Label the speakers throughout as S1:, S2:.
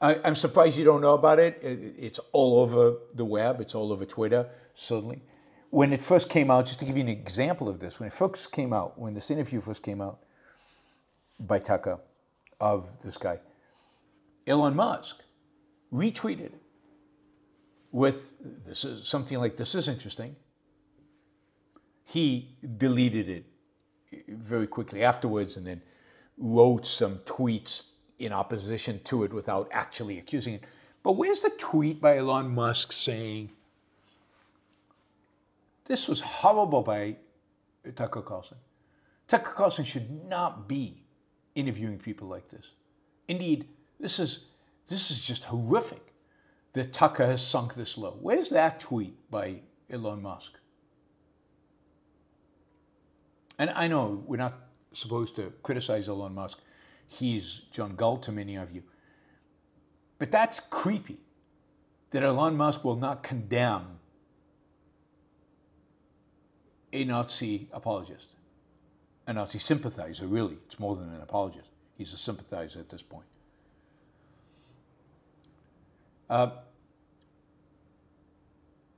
S1: I, am surprised you don't know about it. it. It's all over the web. It's all over Twitter, certainly. When it first came out, just to give you an example of this, when it first came out, when this interview first came out by Tucker of this guy, Elon Musk retweeted it with this is something like this is interesting. He deleted it very quickly afterwards and then wrote some tweets in opposition to it without actually accusing it. But where's the tweet by Elon Musk saying this was horrible by Tucker Carlson? Tucker Carlson should not be interviewing people like this. Indeed, this is this is just horrific that Tucker has sunk this low. Where's that tweet by Elon Musk? And I know we're not supposed to criticize Elon Musk. He's John Galt to many of you. But that's creepy that Elon Musk will not condemn a Nazi apologist, a Nazi sympathizer, really. It's more than an apologist. He's a sympathizer at this point. Uh,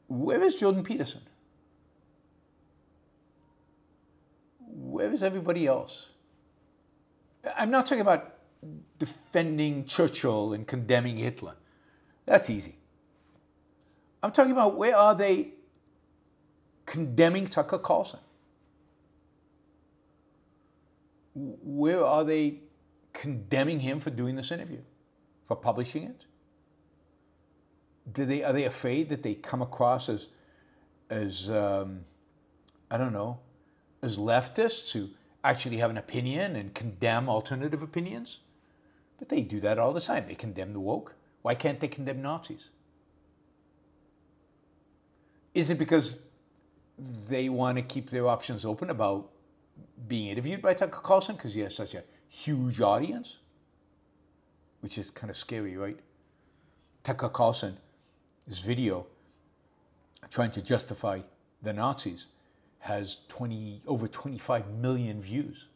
S1: where is Jordan Peterson? Where is everybody else? I'm not talking about defending Churchill and condemning Hitler. That's easy. I'm talking about where are they condemning Tucker Carlson? Where are they condemning him for doing this interview, for publishing it? Do they are they afraid that they come across as as um, I don't know as leftists who actually have an opinion and condemn alternative opinions? But they do that all the time. They condemn the woke. Why can't they condemn Nazis? Is it because they want to keep their options open about being interviewed by Tucker Carlson because he has such a huge audience? Which is kind of scary, right? Tucker Carlson, his video trying to justify the Nazis has 20, over 25 million views.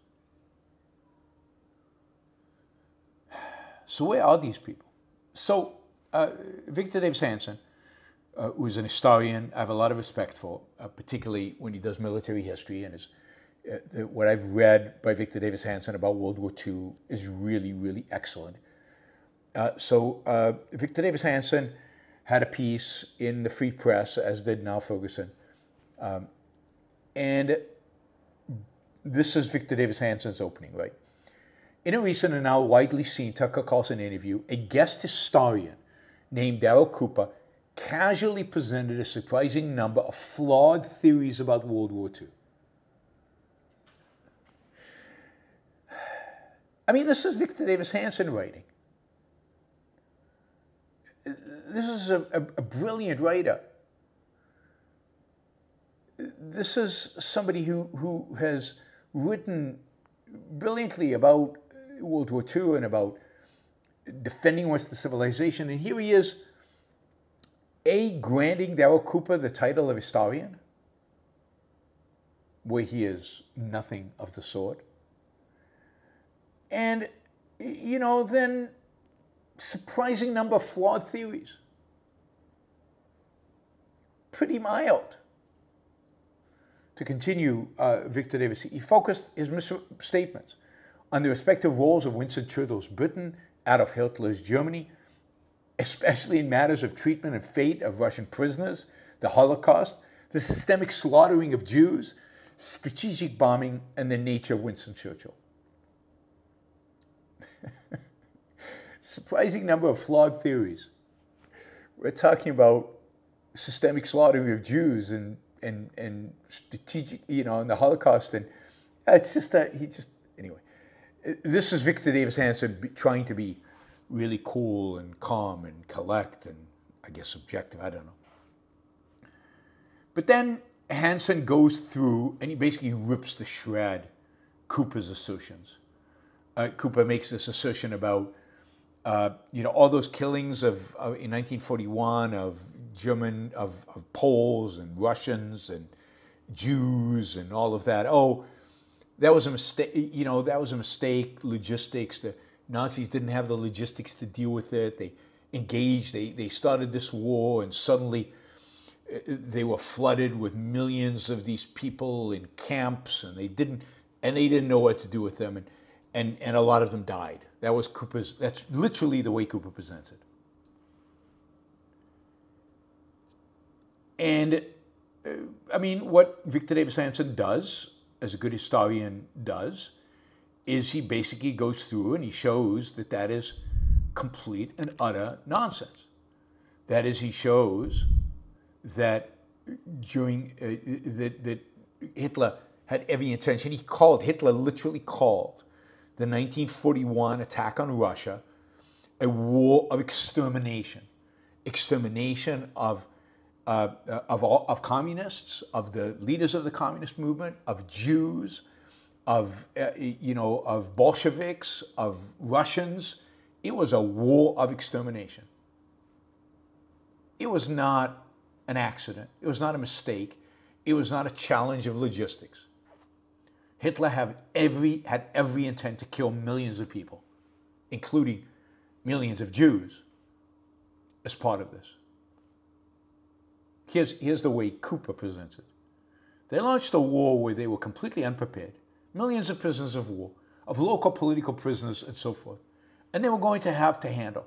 S1: So where are these people? So uh, Victor Davis Hanson, uh, who is an historian I have a lot of respect for, uh, particularly when he does military history and is, uh, the, what I've read by Victor Davis Hanson about World War II is really, really excellent. Uh, so uh, Victor Davis Hanson had a piece in the Free Press, as did Niall Ferguson, um, and this is Victor Davis Hanson's opening, right? In a recent and now widely seen Tucker Carlson interview, a guest historian named Darryl Cooper casually presented a surprising number of flawed theories about World War II. I mean, this is Victor Davis Hanson writing. This is a, a, a brilliant writer this is somebody who, who has written brilliantly about World War II and about defending Western civilization. And here he is, A, granting Darryl Cooper the title of historian, where he is nothing of the sort. And, you know, then surprising number of flawed theories. Pretty mild to continue uh, Victor Davis, he focused his misstatements on the respective roles of Winston Churchill's Britain, Adolf Hitler's Germany, especially in matters of treatment and fate of Russian prisoners, the Holocaust, the systemic slaughtering of Jews, strategic bombing, and the nature of Winston Churchill. Surprising number of flawed theories. We're talking about systemic slaughtering of Jews and and and strategic, you know, in the Holocaust, and it's just that he just anyway. This is Victor Davis Hanson trying to be really cool and calm and collect and I guess subjective. I don't know. But then Hanson goes through and he basically rips to shred Cooper's assertions. Uh, Cooper makes this assertion about uh, you know all those killings of, of in 1941 of German, of, of Poles and Russians and Jews and all of that. Oh, that was a mistake, you know, that was a mistake, logistics. The Nazis didn't have the logistics to deal with it. They engaged, they, they started this war, and suddenly uh, they were flooded with millions of these people in camps, and they didn't and they didn't know what to do with them, and and, and a lot of them died. That was Cooper's. That's literally the way Cooper presents it. And uh, I mean, what Victor Davis Hanson does, as a good historian does, is he basically goes through and he shows that that is complete and utter nonsense. That is, he shows that during uh, that, that Hitler had every intention. He called Hitler literally called the 1941 attack on Russia a war of extermination, extermination of uh, of all, of communists, of the leaders of the communist movement, of Jews, of uh, you know of Bolsheviks, of Russians. It was a war of extermination. It was not an accident. It was not a mistake. It was not a challenge of logistics. Hitler had every, had every intent to kill millions of people, including millions of Jews, as part of this. Here's, here's the way Cooper presents it. They launched a war where they were completely unprepared, millions of prisoners of war, of local political prisoners, and so forth, and they were going to have to handle.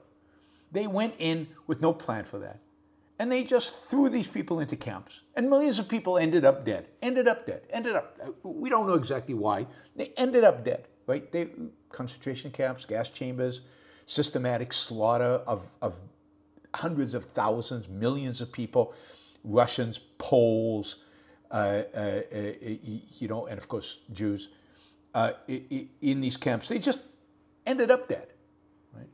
S1: They went in with no plan for that. And they just threw these people into camps. And millions of people ended up dead, ended up dead, ended up, we don't know exactly why. They ended up dead, right? They, concentration camps, gas chambers, systematic slaughter of, of hundreds of thousands, millions of people, Russians, Poles, uh, uh, uh, you know, and of course Jews, uh, in these camps. They just ended up dead, right?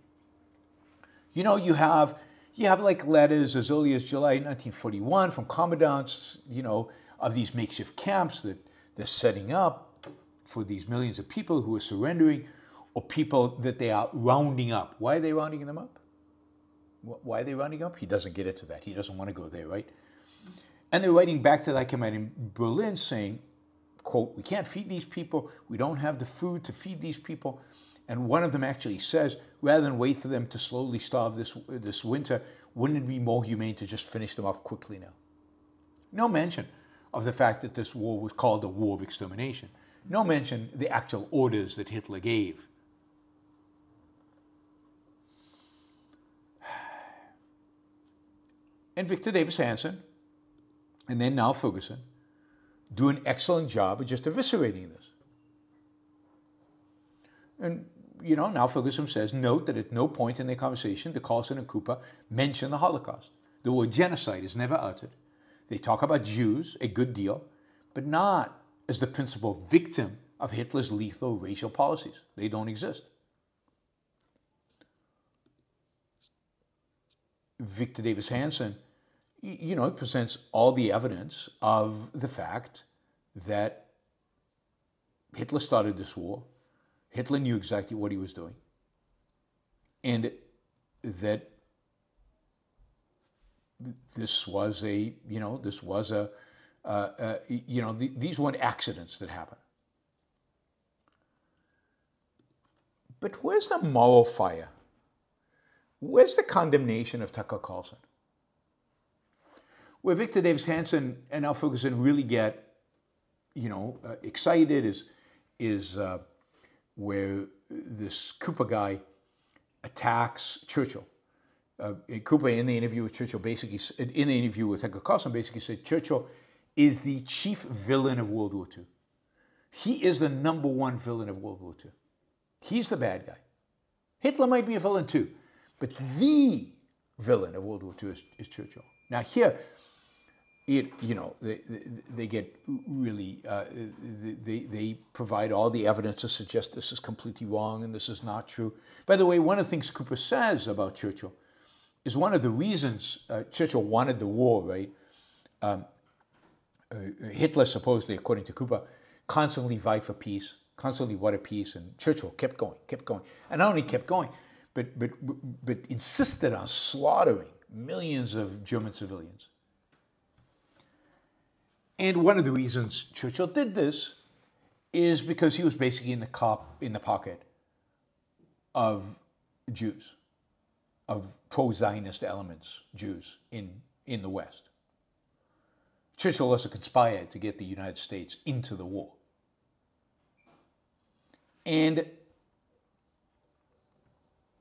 S1: You know, you have you have like letters as early as July 1941 from commandants, you know, of these makeshift camps that they're setting up for these millions of people who are surrendering or people that they are rounding up. Why are they rounding them up? Why are they rounding up? He doesn't get into that. He doesn't want to go there, right? And they're writing back to that command in Berlin saying, quote, we can't feed these people. We don't have the food to feed these people. And one of them actually says, rather than wait for them to slowly starve this, this winter, wouldn't it be more humane to just finish them off quickly now? No mention of the fact that this war was called a war of extermination. No mention the actual orders that Hitler gave. And Victor Davis Hanson, and then Niall Ferguson, do an excellent job of just eviscerating this. And you know, Niall Ferguson says, note that at no point in their conversation do Carlson and Cooper mention the Holocaust. The word genocide is never uttered. They talk about Jews a good deal, but not as the principal victim of Hitler's lethal racial policies. They don't exist. Victor Davis Hanson, you know, it presents all the evidence of the fact that Hitler started this war, Hitler knew exactly what he was doing. And that this was a, you know, this was a, uh, uh, you know, th these weren't accidents that happened. But where's the moral fire? Where's the condemnation of Tucker Carlson? Where Victor Davis Hanson and Niall Ferguson really get, you know, uh, excited is, is uh, where this Cooper guy attacks Churchill. Uh, Cooper, in the interview with Churchill, basically, in the interview with Tucker Carlson, basically said Churchill is the chief villain of World War II. He is the number one villain of World War II. He's the bad guy. Hitler might be a villain too, but the villain of World War II is, is Churchill. Now here, it, you know, they, they get really, uh, they, they provide all the evidence to suggest this is completely wrong and this is not true. By the way, one of the things Cooper says about Churchill is one of the reasons uh, Churchill wanted the war, right? Um, uh, Hitler supposedly, according to Cooper, constantly vied for peace, constantly wanted peace, and Churchill kept going, kept going. And not only kept going, but, but, but insisted on slaughtering millions of German civilians. And one of the reasons Churchill did this is because he was basically in the cop in the pocket of Jews, of pro Zionist elements, Jews in, in the West. Churchill also conspired to get the United States into the war. And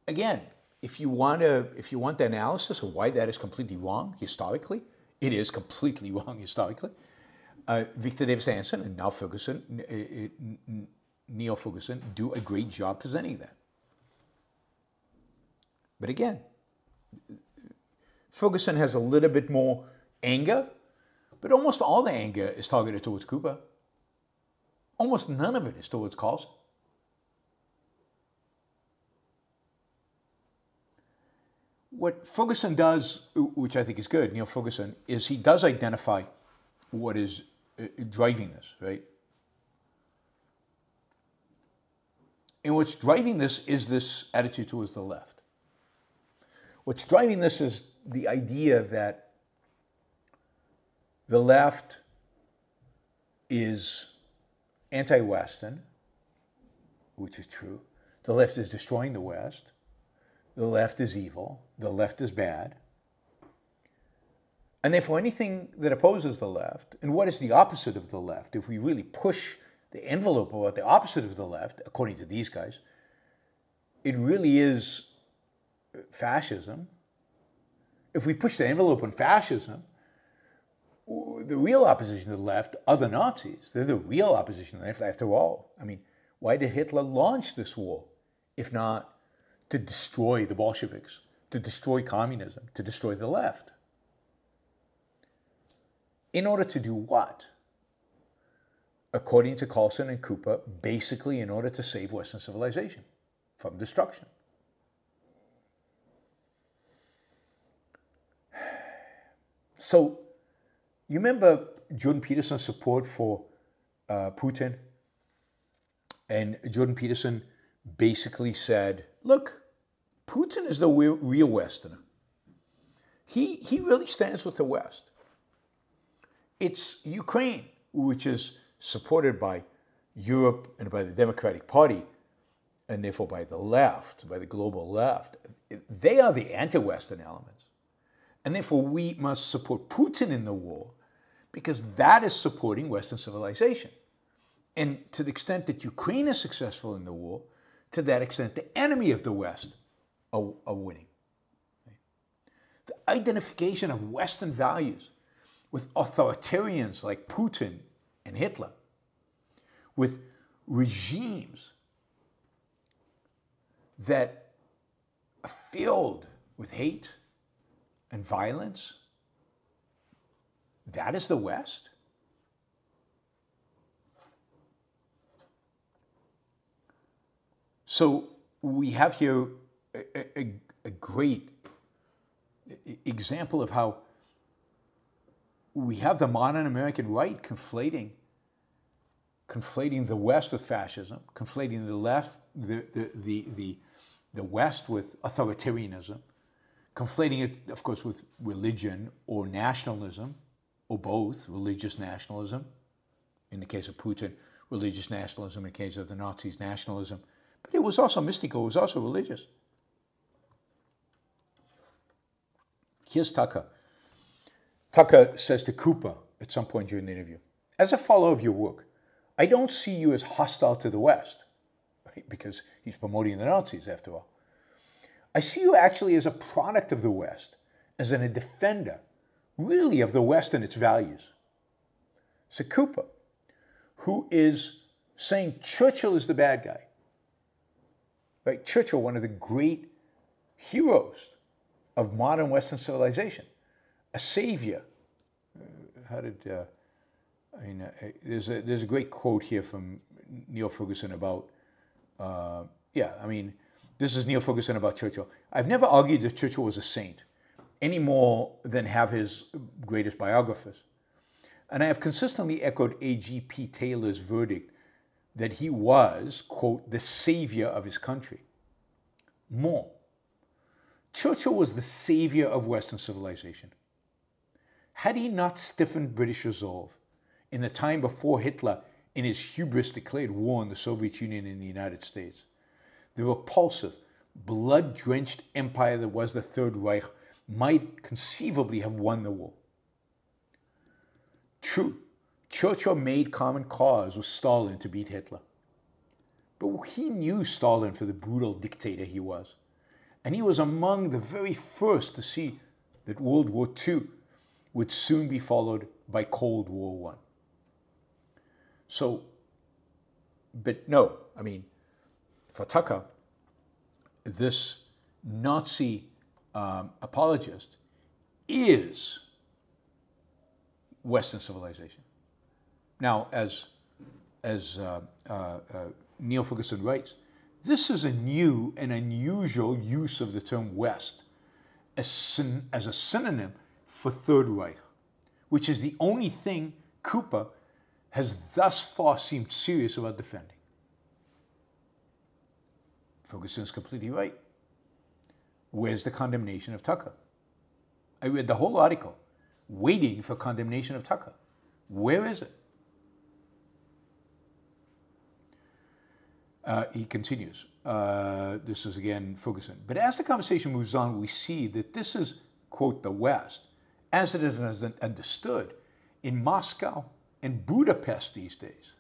S1: again, if you want to, if you want the analysis of why that is completely wrong historically, it is completely wrong historically. Uh, Victor Davis Hanson and Niall Ferguson, uh, Niall Ferguson do a great job presenting that. But again, Ferguson has a little bit more anger, but almost all the anger is targeted towards Cooper. Almost none of it is towards Carlson. What Ferguson does, which I think is good, Niall Ferguson, is he does identify what is uh, Uh, driving this, right? And what's driving this is this attitude towards the left. What's driving this is the idea that the left is anti Western, which is true. The left is destroying the West. The left is evil. The left is bad. And therefore, anything that opposes the left, and what is the opposite of the left? If we really push the envelope about the opposite of the left, according to these guys, it really is fascism. If we push the envelope on fascism, the real opposition to the left are the Nazis. They're the real opposition to the left, after all. I mean, why did Hitler launch this war, if not to destroy the Bolsheviks, to destroy communism, to destroy the left? In order to do what? According to Carlson and Cooper, basically in order to save Western civilization from destruction. So, you remember Jordan Peterson's support for uh, Putin? And Jordan Peterson basically said, look, Putin is the real, Westerner. He, he really stands with the West. It's Ukraine, which is supported by Europe and by the Democratic Party, and therefore by the left, by the global left. They are the anti Western elements. And therefore, we must support Putin in the war because that is supporting Western civilization. And to the extent that Ukraine is successful in the war, to that extent, the enemy of the West are, are winning. The identification of Western values with authoritarians like Putin and Hitler, with regimes that are filled with hate and violence. That is the West. So we have here a, a, a great example of how we have the modern American right conflating conflating the West with fascism, conflating the left, the, the, the, the, the West with authoritarianism, conflating it, of course, with religion or nationalism, or both, religious nationalism, in the case of Putin, religious nationalism, in the case of the Nazis, nationalism. But it was also mystical, it was also religious. Here's Tucker. Tucker says to Cooper at some point during the interview, as a follower of your work, I don't see you as hostile to the West, right? because he's promoting the Nazis after all. I see you actually as a product of the West, as in a defender, really, of the West and its values. So Cooper, who is saying Churchill is the bad guy, right? Churchill, one of the great heroes of modern Western civilization, a savior. Uh, how did uh, I mean? Uh, there's a there's a great quote here from Niall Ferguson about uh, yeah. I mean, this is Niall Ferguson about Churchill. I've never argued that Churchill was a saint any more than have his greatest biographers, and I have consistently echoed A.J.P. Taylor's verdict that he was quote the savior of his country. More. Churchill was the savior of Western civilization. Had he not stiffened British resolve in the time before Hitler, in his hubris, declared war on the Soviet Union and the United States, the repulsive, blood drenched empire that was the Third Reich might conceivably have won the war. True, Churchill made common cause with Stalin to beat Hitler. But he knew Stalin for the brutal dictator he was. And he was among the very first to see that World War II would soon be followed by Cold War I. So, but no, I mean, for Tucker, this Nazi um, apologist is Western civilization. Now, as, as uh, uh, uh, Niall Ferguson writes, this is a new and unusual use of the term West as, as a synonym for Third Reich, which is the only thing Cooper has thus far seemed serious about defending. Ferguson is completely right. Where's the condemnation of Tucker? I read the whole article, waiting for condemnation of Tucker. Where is it? Uh, he continues. Uh, this is again Ferguson. But as the conversation moves on, we see that this is, quote, the West, as it is understood in Moscow and Budapest these days.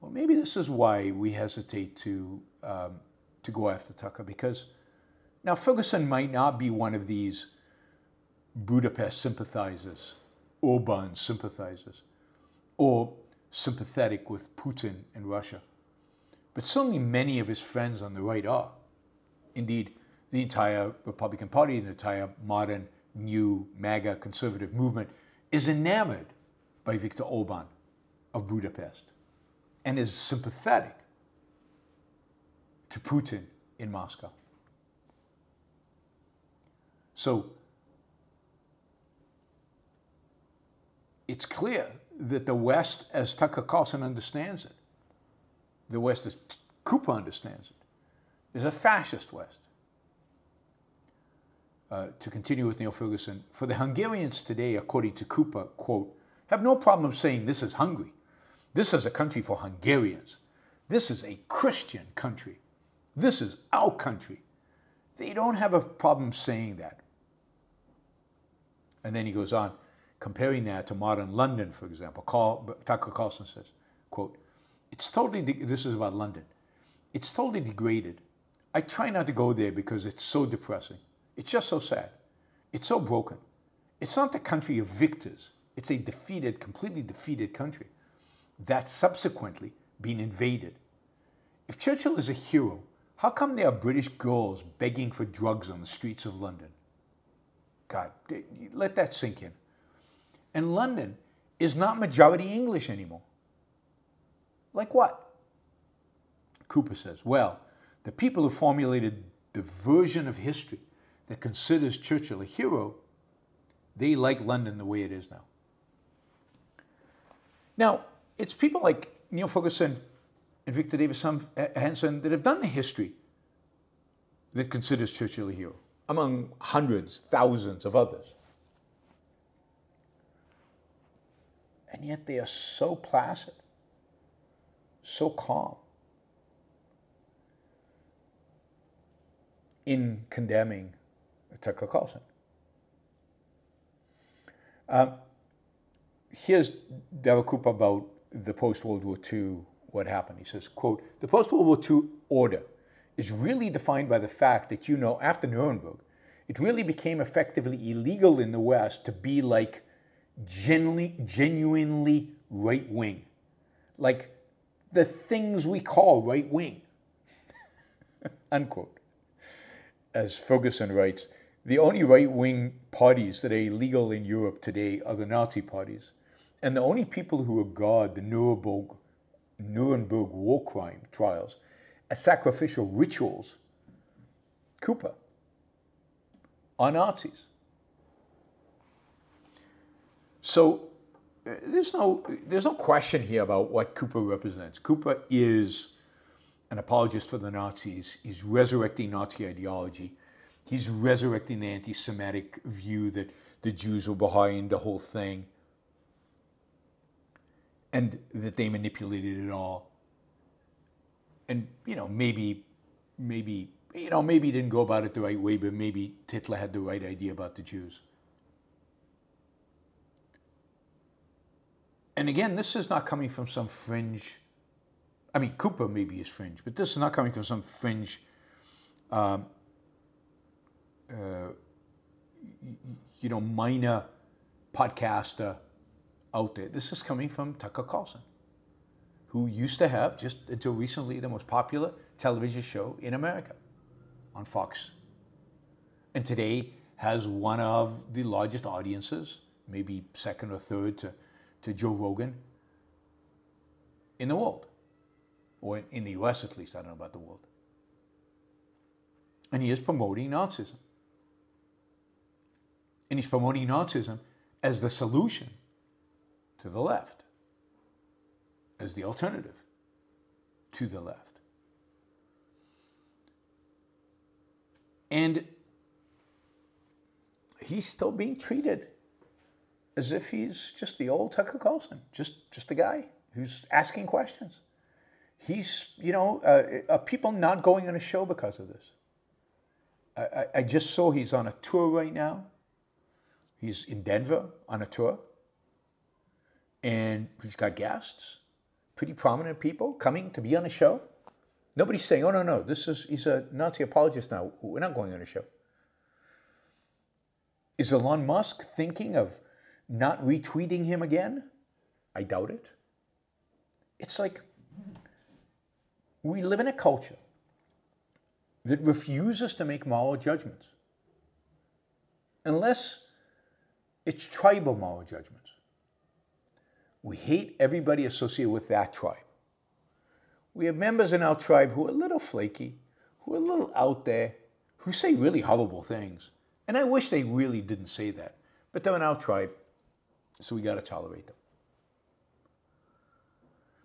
S1: Well, maybe this is why we hesitate to, um, to go after Tucker, because now Ferguson might not be one of these Budapest sympathizers, Orban sympathizers, or sympathetic with Putin and Russia. But certainly many of his friends on the right are. Indeed, the entire Republican Party, the entire modern, new, MAGA conservative movement is enamored by Viktor Orban of Budapest and is sympathetic to Putin in Moscow. So it's clear that the West, as Tucker Carlson understands it, the West as Cooper understands it, is a fascist West. Uh, to continue with Niall Ferguson, for the Hungarians today, according to Cooper, quote, have no problem saying this is Hungary. This is a country for Hungarians. This is a Christian country. This is our country. They don't have a problem saying that. And then he goes on, comparing that to modern London, for example. Carl, Tucker Carlson says, quote, it's totally, this is about London. It's totally degraded. I try not to go there because it's so depressing. It's just so sad. It's so broken. It's not the country of victors. It's a defeated, completely defeated country that's subsequently been invaded. If Churchill is a hero, how come there are British girls begging for drugs on the streets of London? God, let that sink in. And London is not majority English anymore. Like what? Cooper says, well, the people who formulated the version of history that considers Churchill a hero, they like London the way it is now. Now, it's people like Niall Ferguson and Victor Davis uh, Hanson that have done the history that considers Churchill a hero, among hundreds, thousands of others. And yet they are so placid, so calm in condemning Tucker Carlson. Um, here's Darryl Cooper about the post-World War II, what happened. He says, quote, the post-World War II order is really defined by the fact that, you know, after Nuremberg, it really became effectively illegal in the West to be like genuinely, genuinely right-wing. Like the things we call right-wing, unquote. As Ferguson writes, the only right-wing parties that are illegal in Europe today are the Nazi parties. And the only people who regard the Nuremberg, Nuremberg war crime trials as sacrificial rituals, Cooper, are Nazis. So uh, there's no, there's no question here about what Cooper represents. Cooper is an apologist for the Nazis. He's resurrecting Nazi ideology. He's resurrecting the anti-Semitic view that the Jews were behind the whole thing and that they manipulated it all. and you know maybe maybe you know maybe he didn't go about it the right way, but maybe Hitler had the right idea about the Jews. And again, this is not coming from some fringe. I mean, Cooper maybe is fringe, but this is not coming from some fringe. Um, uh, you know, minor podcaster out there. This is coming from Tucker Carlson, who used to have, just until recently, the most popular television show in America on Fox. And today has one of the largest audiences, maybe second or third to, to Joe Rogan in the world, or in the US at least, I don't know about the world. And he is promoting Nazism. And he's promoting Nazism as the solution to the left, as the alternative to the left. And he's still being treated as if he's just the old Tucker Carlson, just, just a guy who's asking questions. He's, you know, uh, are people not going on a show because of this? I, I just saw he's on a tour right now. He's in Denver on a tour. And he's got guests, pretty prominent people coming to be on a show. Nobody's saying, oh, no, no, this is, he's a Nazi apologist now. We're not going on a show. Is Elon Musk thinking of not retweeting him again? I doubt it. It's like we live in a culture that refuses to make moral judgments unless it's tribal moral judgments. We hate everybody associated with that tribe. We have members in our tribe who are a little flaky, who are a little out there, who say really horrible things. And I wish they really didn't say that. But they're in our tribe, so we got to tolerate them.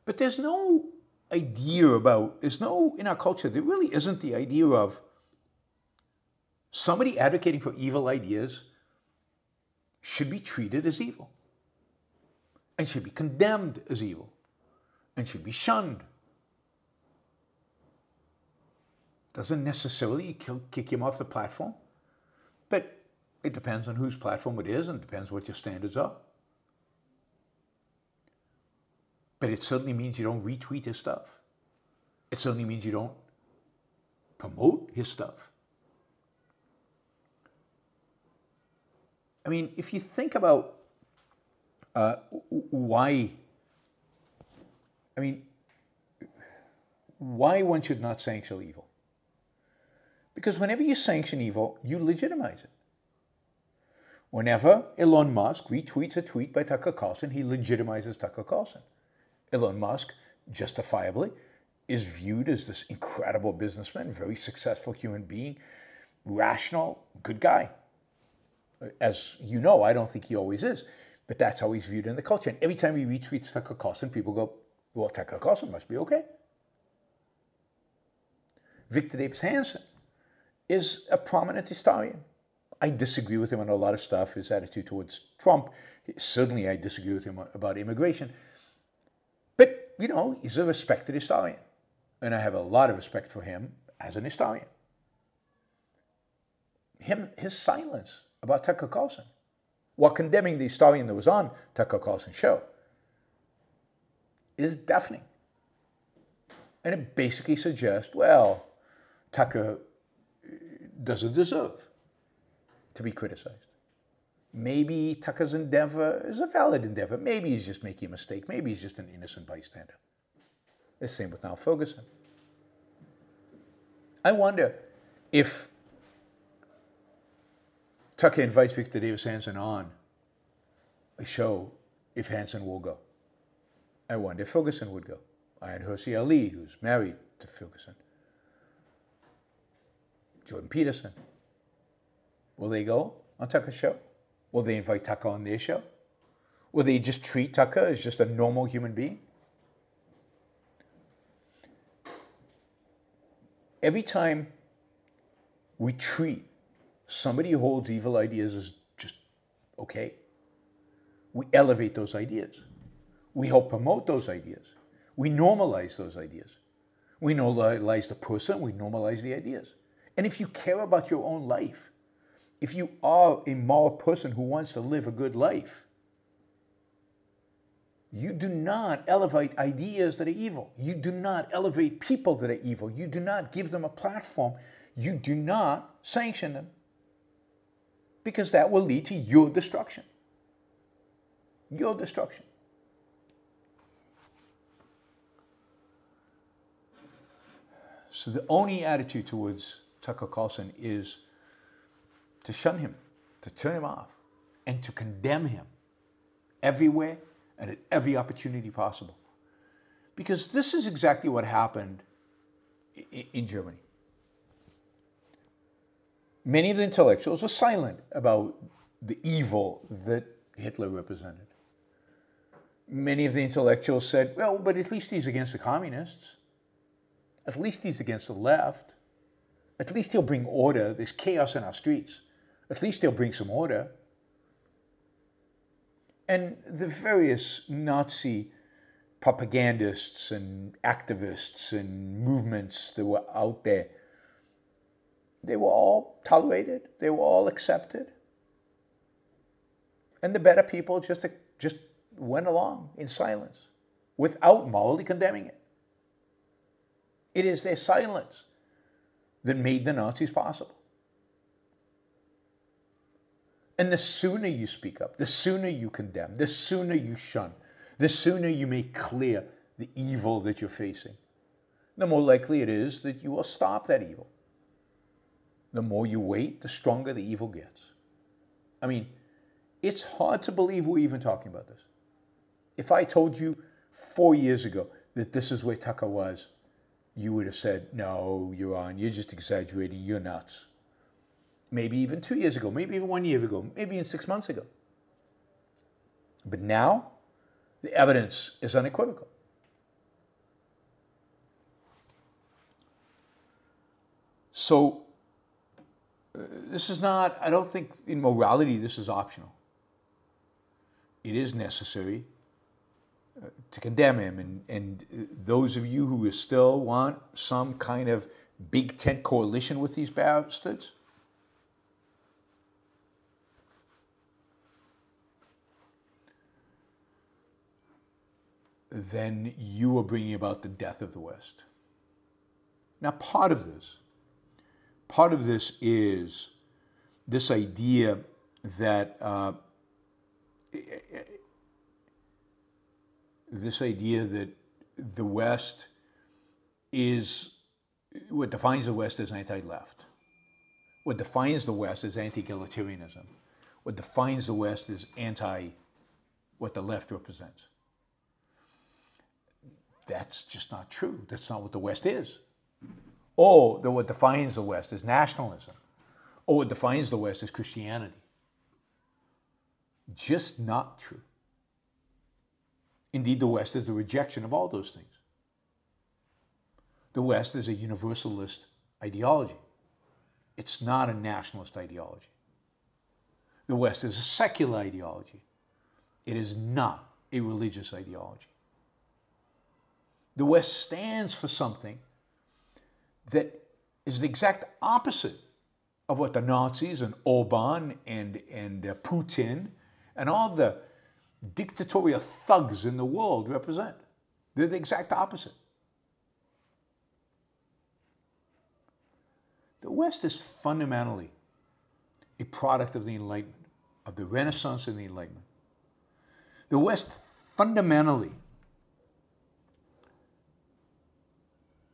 S1: But there's no idea about, there's no, in our culture, there really isn't the idea of somebody advocating for evil ideas should be treated as evil and should be condemned as evil and should be shunned. Doesn't necessarily kick him off the platform, but it depends on whose platform it is and depends what your standards are. But it certainly means you don't retweet his stuff. It certainly means you don't promote his stuff. I mean, if you think about uh, why, I mean, why one should not sanction evil. Because whenever you sanction evil, you legitimize it. Whenever Elon Musk retweets a tweet by Tucker Carlson, he legitimizes Tucker Carlson. Elon Musk, justifiably, is viewed as this incredible businessman, very successful human being, rational, good guy. As you know, I don't think he always is. But that's how he's viewed in the culture. And every time he retweets Tucker Carlson, people go, well, Tucker Carlson must be okay. Victor Davis Hanson is a prominent historian. I disagree with him on a lot of stuff, his attitude towards Trump. Certainly, I disagree with him about immigration. But, you know, he's a respected historian. And I have a lot of respect for him as an historian. Him, his silence about Tucker Carlson while condemning the historian that was on Tucker Carlson's show is deafening. And it basically suggests, well, Tucker uh, doesn't deserve to be criticized. Maybe Tucker's endeavor is a valid endeavor. Maybe he's just making a mistake. Maybe he's just an innocent bystander. The same with Niall Ferguson. I wonder if Tucker invites Victor Davis Hanson on a show if Hanson will go. I wonder if Ferguson would go. Ayaan Hirsi Ali, who's married to Ferguson. Jordan Peterson. Will they go on Tucker's show? Will they invite Tucker on their show? Will they just treat Tucker as just a normal human being? Every time we treat somebody who holds evil ideas as just okay. We elevate those ideas. We help promote those ideas. We normalize those ideas. We normalize the person, we normalize the ideas. And if you care about your own life, if you are a moral person who wants to live a good life, you do not elevate ideas that are evil. You do not elevate people that are evil. You do not give them a platform. You do not sanction them because that will lead to your destruction. Your destruction. So the only attitude towards Tucker Carlson is to shun him, to turn him off, and to condemn him everywhere and at every opportunity possible. Because this is exactly what happened in Germany. Many of the intellectuals were silent about the evil that Hitler represented. Many of the intellectuals said, well, but at least he's against the communists. At least he's against the left. At least he'll bring order. There's chaos in our streets. At least they'll bring some order. And the various Nazi propagandists and activists and movements that were out there, they were all tolerated, they were all accepted. And the better people just, just went along in silence without morally condemning it. It is their silence that made the Nazis possible. And the sooner you speak up, the sooner you condemn, the sooner you shun, the sooner you make clear the evil that you're facing, the more likely it is that you will stop that evil. The more you wait, the stronger the evil gets. I mean, it's hard to believe we're even talking about this. If I told you four years ago that this is where Tucker was, you would have said, no, you're on, you're just exaggerating, you're nuts maybe even two years ago, maybe even one year ago, maybe even six months ago. But now, the evidence is unequivocal. So, uh, this is not, I don't think in morality this is optional. It is necessary uh, to condemn him. And, and those of you who still want some kind of big tent coalition with these bastards, then you are bringing about the death of the West. Now, part of this, part of this is this idea that uh, this idea that the West is what defines the West as anti-left. What defines the West is anti-egalitarianism. What defines the West is anti what the left represents. That's just not true. That's not what the West is. Or that what defines the West is nationalism. Or what defines the West is Christianity. Just not true. Indeed, the West is the rejection of all those things. The West is a universalist ideology. It's not a nationalist ideology. The West is a secular ideology. It is not a religious ideology. The West stands for something that is the exact opposite of what the Nazis and Orban and, and uh, Putin and all the dictatorial thugs in the world represent. They're the exact opposite. The West is fundamentally a product of the Enlightenment, of the Renaissance and the Enlightenment. The West fundamentally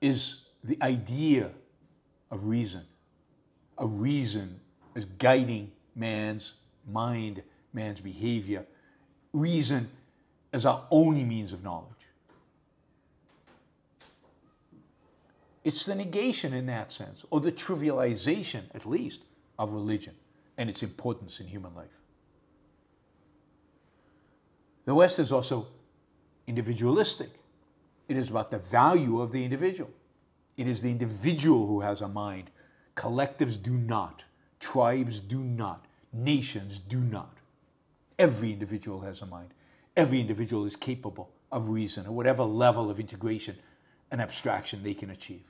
S1: is the idea of reason, of reason as guiding man's mind, man's behavior, reason as our only means of knowledge. It's the negation in that sense, or the trivialization, at least, of religion and its importance in human life. The West is also individualistic. It is about the value of the individual. It is the individual who has a mind. Collectives do not. Tribes do not. Nations do not. Every individual has a mind. Every individual is capable of reason at whatever level of integration and abstraction they can achieve.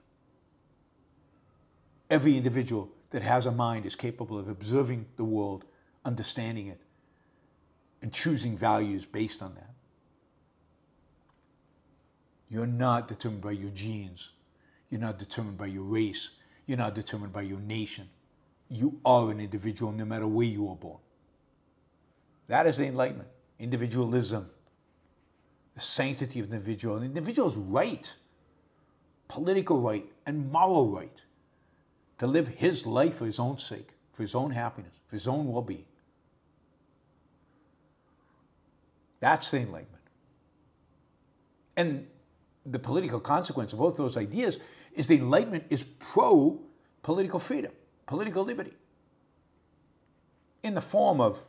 S1: Every individual that has a mind is capable of observing the world, understanding it, and choosing values based on that. You're not determined by your genes. You're not determined by your race. You're not determined by your nation. You are an individual no matter where you are born. That is the enlightenment, individualism, the sanctity of the individual, an individual's right, political right, and moral right to live his life for his own sake, for his own happiness, for his own well being. That's the enlightenment. And the political consequence of both those ideas is the enlightenment is pro political freedom, political liberty, in the form of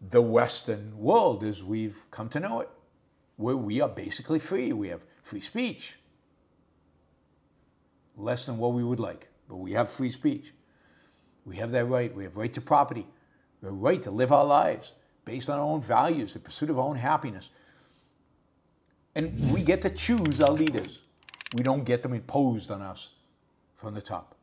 S1: the Western world as we've come to know it, where we are basically free. We have free speech, less than what we would like, but we have free speech. We have that right. We have right to property. We have right to live our lives based on our own values, the pursuit of our own happiness. And we get to choose our leaders. We don't get them imposed on us from the top.